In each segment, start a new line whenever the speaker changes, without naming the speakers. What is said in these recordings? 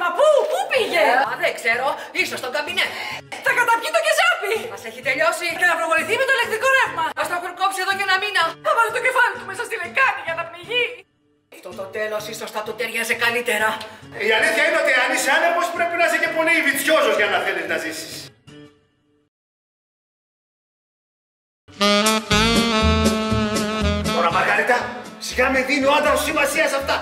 Μα πού, πού πήγε!
Α, δεν ξέρω, ίσως στο καμπινέ.
Θα καταπιεί το κεζάπι!
Μας έχει τελειώσει.
Και να προβοληθεί με το ηλεκτρικό ρεύμα!
Μας το έχουν κόψει εδώ και ένα μήνα.
Θα βάλει το κεφάλι του μέσα στη λεκάνη για να πνιγεί!
Αυτό το τέλος ίσως θα του ταιριάζει καλύτερα.
Η αλήθεια είναι ότι αν είσαι άνεμος πρέπει να είσαι και πολύ βιτσιόζος για να θέλεις να ζήσεις. Τώρα Μαργαρίτα, σιγά με δίνει ο άντρας σημασία σε αυτά.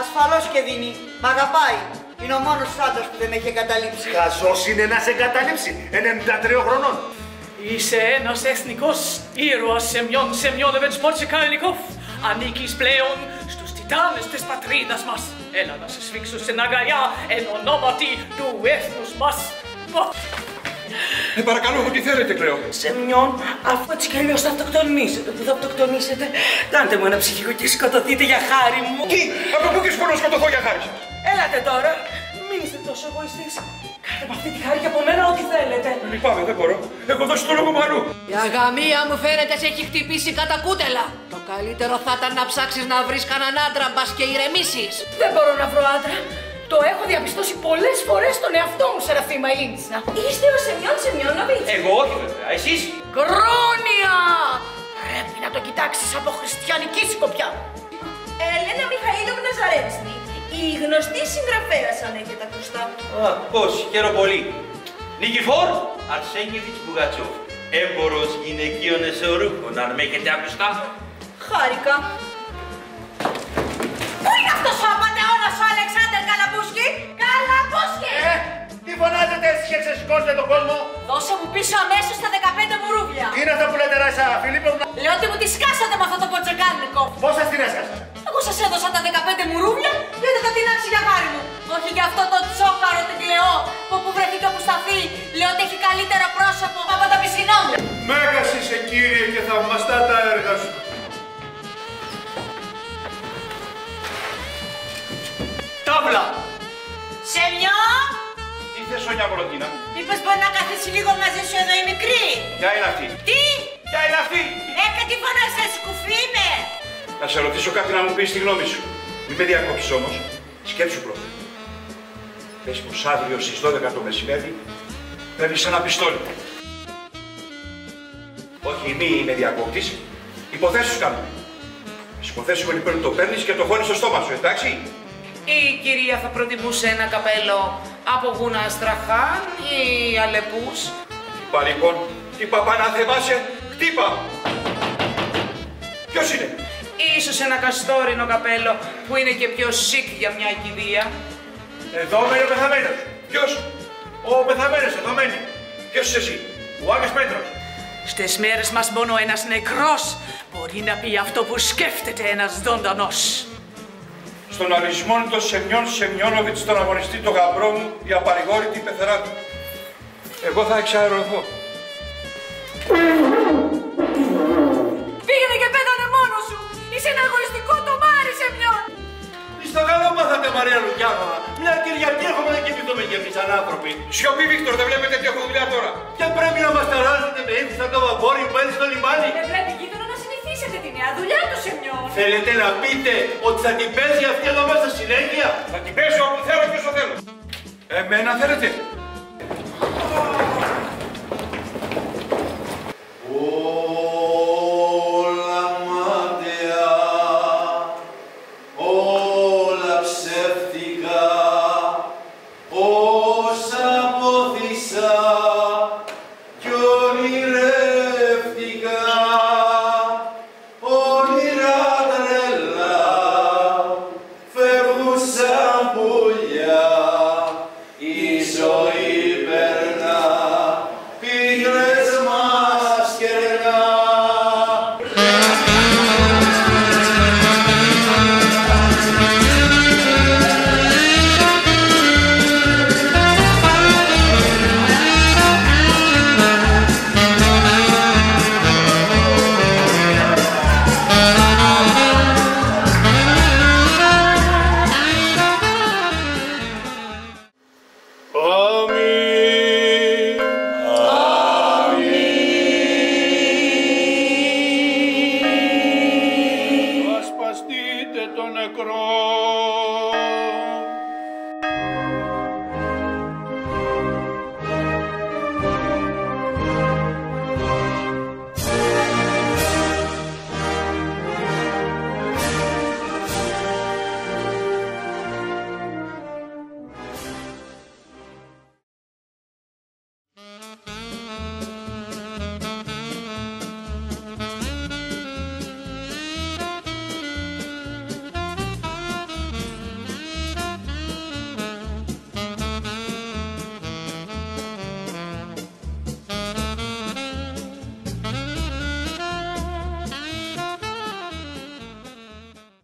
Ασφαλώς και δίνει. Μ' αγαπάει. Είναι ο μόνος άντρας που δεν με έχει εγκαταλείψει.
Χαζός είναι να σε εγκαταλείψει, 93 χρονών.
Είσαι ένας εθνικός ήρωας Σεμιών Σεμιόνεβιτς Ποτσεκάλικοφ. Ανήκεις πλέον στους τιτάνες της πατρίδας μας. Έλα να σε σφίξω στην αγκαλιά εν ονόματι του έθνους μας.
Ε, παρακαλώ, τι θέλετε, Κλέο.
Σεμιόν, αφού έτσι κι αλλιώς θα αυτοκτονήσετε, που θα αυτοκτονήσετε, κάντε μου ένα ψυχικό και σκοτωθείτε για χάρη μου.
Τι, από πού και σου να σκοτωθώ για χάρη σας.
Έλατε τώρα, μην είστε τόσο εγωιστής. Κάντε με αυτή τη χάρη και από μένα ό,τι θέλετε.
Λυπάμαι, δεν μπορώ. Έχω δώσει το λόγο μου αλλού.
Η αγαμία μου φαίνεται σε έχει χτυπήσει κατά κούτελα. Το καλύτερο θα ήταν να ψάξεις να βρεις κανέναν άντρα μπας και ηρεμήσεις.
Δεν μπορώ να βρω άντρα. Το έχω διαπιστώσει πολλές φορές στον εαυτό μου, Σεραφείμα Ηλίνισνα. Είστε ο Σεμιόν Σεμιόνοβιτς.
Εγώ όχι βέβαια, εσείς;
Κρόνια! Πρέπει να το κοιτάξεις από χριστιανική σκοπιά. Έλενα Μιχαήλου Ναζαρέψνη, η γνωστή συγγραφέας αν έχετε ακουστά.
Α, πώς, χαίρομαι πολύ. Νικηφόρ Αρσένιεβιτς Μπουγατσόφ. Έμπορος γυναικείων εσωρούχων, αν με έχετε ακουστά.
Χάρηκα. Πού είναι αυτός ο απατεώνας ο Αλεξάνδρ Καλαμπούσκι; Καλαμπούσκι!
Ε, τι φωνάζετε εσείς και ξεσηκώσετε τον κόσμο;
Δώσε μου πίσω αμέσως τα 15 μου ρούβλια.
Τι είναι αυτό που λέτε Ράισα, Φιλίπποβνα.
Λέω ότι μου τη σκάσατε με αυτό το ποτσεκάνικο.
Πώς σας την έσκασα.
Εγώ σας έδωσα τα 15 μου ρούβλια για να τα τεινάξει για χάρη μου. Όχι για αυτό το τσόκαρο την κλαιό που όπου βρεθεί και όπου σταθεί. Λέω ότι έχει καλύτερο πρόσωπο από το πισινό μου.
Μέγας είσαι κύριε και θαυμαστά τα έργα σου.
Τάβλα.
Σεμιό!
Τι θες, Σόνια Μολοτίνα.
Μήπως μπορεί να καθίσει λίγο μαζί σου εδώ η μικρή;
Ποια είναι αυτή;
Τι!
Ποια είναι αυτή;
Έκα τι φωνάζεις, σκουφί είμαι.
Να σε ρωτήσω κάτι να μου πεις τη γνώμη σου. Μην με διακόψεις όμως. Σκέψου πρώτα. Πες πως αύριο στις 12 το μεσημέρι παίρνεις ένα πιστόλι. Όχι, μη με διακόπτεις. Υποθέσεις κάνουμε. Τις υποθέσουμε λοιπόν το παίρνεις και το χώνεις στο στόμα σου, εντάξει.
Η κυρία θα προτιμούσε ένα καπέλο από γούνα αστραχάν ή αλεπούς;
Είπα λοιπόν, τι παπά να θεμάσαι, χτύπα. Ποιος είναι;
Ίσως ένα καστόρινο καπέλο που είναι και πιο σικ για μια κηδεία.
Εδώ μένει ο πεθαμένος. Ποιος; Ο πεθαμένος εδώ μένει. Ποιος είσαι εσύ; Ο Άγιος Πέτρος.
Στις μέρες μας μόνο ένας νεκρός μπορεί να πει αυτό που σκέφτεται ένας ζωντανός.
Στον αρισμό των Σεμιών Σεμιόνοβιτς τον αγωνιστή το γαμπρό μου η απαρηγόρητη πεθερά του. Εγώ θα εξαερωθώ.
Μαρία Λουκιάνοβα. Μια Κυριακή έχουμε να κοιμηθούμε κι εμείς σαν άνθρωποι.
Σιωπή Βίκτορ, δεν βλέπετε τι έχω δουλειά τώρα.
Και πρέπει να μας ταράζετε με ύφη σαν το βαπόρι που μπαίνει στο λιμάνι.
Δεν πρέπει γείτονα να συνηθίσετε τη νέα δουλειά του, Σεμιόν.
Θέλετε να πείτε ότι θα την παίζει αυτή εδώ μέσα συνέχεια;
Θα την πέσω όπου θέλω και όσο θέλω. Εμένα θέλετε;